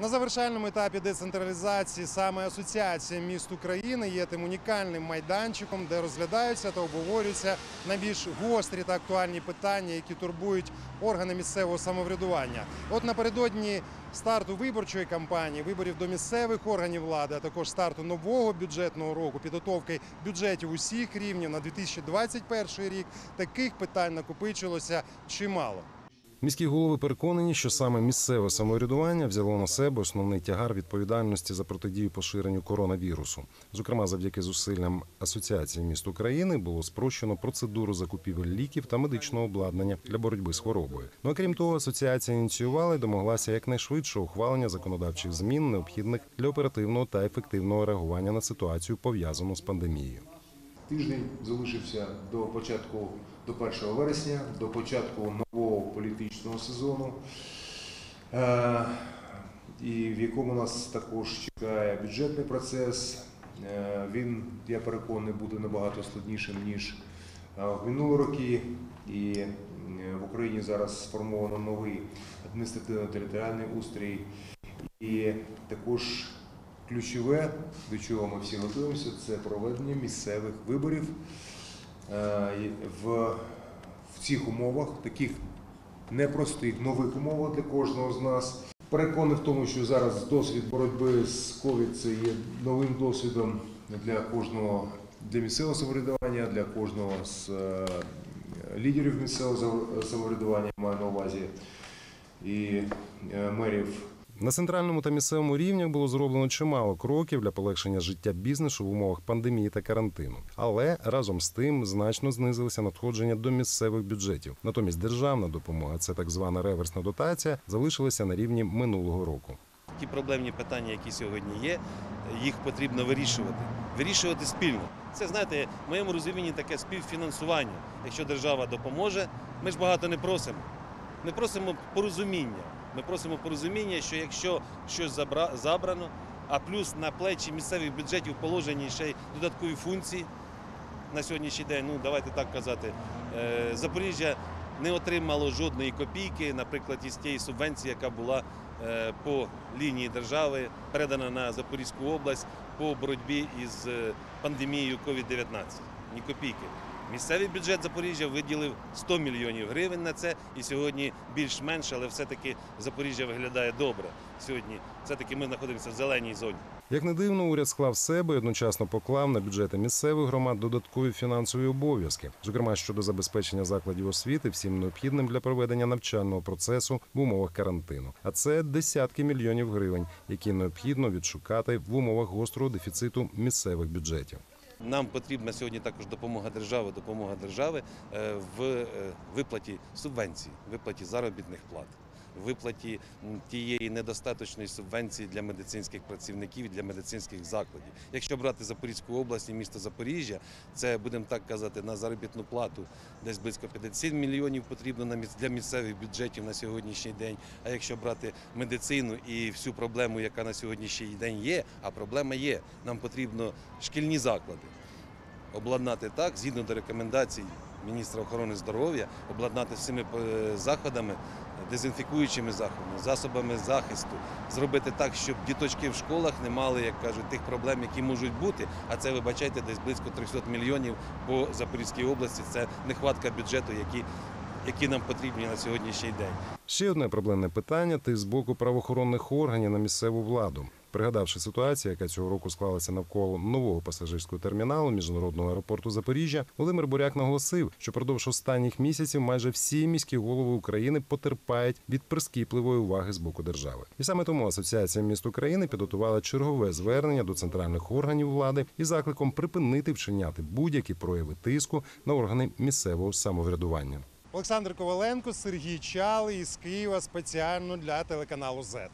На завершальному етапі децентралізації саме Асоціація міст України є тим унікальним майданчиком, де розглядаються та обговорюються найбільш гострі та актуальні питання, які турбують органи місцевого самоврядування. От напередодні старту виборчої кампанії, виборів до місцевих органів влади, а також старту нового бюджетного року, підготовки бюджетів усіх рівнів на 2021 рік, таких питань накопичилося чимало. Міські голови переконані, що саме місцеве самоврядування взяло на себе основний тягар відповідальності за протидію поширенню коронавірусу. Зокрема, завдяки зусиллям Асоціації міст України було спрощено процедуру закупівель ліків та медичного обладнання для боротьби з хворобою. Ну а крім того, асоціація ініціювала і домоглася якнайшвидше ухвалення законодавчих змін, необхідних для оперативного та ефективного реагування на ситуацію пов'язану з пандемією. Тиждень залишився до початку до 1 вересня, до початку нового політичного сезону, е, і в якому нас також чекає бюджетний процес. Е, Він, я переконаний, буде набагато складнішим ніж е, в минулі роки. І в Україні зараз сформовано новий адміністративно-територіальний устрій. І також ключове, до чого ми всі готуємося, це проведення місцевих виборів Е, в, в цих умовах, таких непростих нових умовах для кожного з нас. Переконаний в тому, що зараз досвід боротьби з COVID це є новим досвідом для кожного для місцевого самоврядування, для кожного з е, лідерів місцевого самоврядування, маю на увазі і е, мерів На центральному та місцевому рівнях було зроблено чимало кроків для полегшення життя бізнесу в умовах пандемії та карантину. Але разом з тим значно знизилися надходження до місцевих бюджетів. Натомість державна допомога, це так звана реверсна дотація, залишилася на рівні минулого року. Ті проблемні питання, які сьогодні є, їх потрібно вирішувати. Вирішувати спільно. Це знаєте, в моєму розумінні таке співфінансування. Якщо держава допоможе, ми ж багато не просимо. Ми просимо порозуміння. Ми просимо порозуміння, що якщо щось забрано, а плюс на плечі місцевих бюджетів положені ще й додаткові функції на сьогоднішній день, ну давайте так казати, е, Запоріжжя не отримало жодної копійки, наприклад, із тієї субвенції, яка була е, по лінії держави, передана на Запорізьку область по боротьбі із е, пандемією COVID-19. Ні копійки. Місцевий бюджет Запоріжжя виділив 100 мільйонів гривень на це, і сьогодні більш-менш, але все-таки Запоріжжя виглядає добре. Сьогодні все-таки ми знаходимося в зеленій зоні. Як не дивно, уряд склав себе і одночасно поклав на бюджети місцевих громад додаткові фінансові обов'язки, зокрема щодо забезпечення закладів освіти всім необхідним для проведення навчального процесу в умовах карантину. А це десятки мільйонів гривень, які необхідно відшукати в умовах гострого дефіциту місцевих бюджетів. Нам потрібна сьогодні також допомога держави, допомога держави е, в е, виплаті субвенцій, виплаті заробітних плат, виплаті тієї недостаточної субвенції для медицинських працівників і для медицинських закладів. Якщо брати Запорізьку область і місто Запоріжжя, це будемо так казати на заробітну плату десь близько 50 мільйонів потрібно для місцевих бюджетів на сьогоднішній день. А якщо брати медицину і всю проблему, яка на сьогоднішній день є, а проблема є, нам потрібно шкільні заклади обладнати так, згідно до рекомендацій міністра охорони здоров'я, обладнати всіми е, заходами, дезінфікуючими заходами, засобами захисту, зробити так, щоб діточки в школах не мали, як кажуть, тих проблем, які можуть бути. А це вибачайте, десь близько 300 мільйонів по Запорізькій області. Це нехватка бюджету, які, які нам потрібні на сьогоднішній день. Ще одне проблемне питання ти з боку правоохоронних органів на місцеву владу. Пригадавши ситуацію, яка цього року склалася навколо нового пасажирського терміналу міжнародного аеропорту Запоріжжя, Володимир Буряк наголосив, що продовж останніх місяців майже всі міські голови України потерпають від прискіпливої уваги з боку держави. І саме тому Асоціація міст України підготувала чергове звернення до центральних органів влади із закликом припинити вчиняти будь-які прояви тиску на органи місцевого самоврядування. Олександр Коваленко, Сергій Чалий із Києва спеціально для телеканалу ЗЕТ.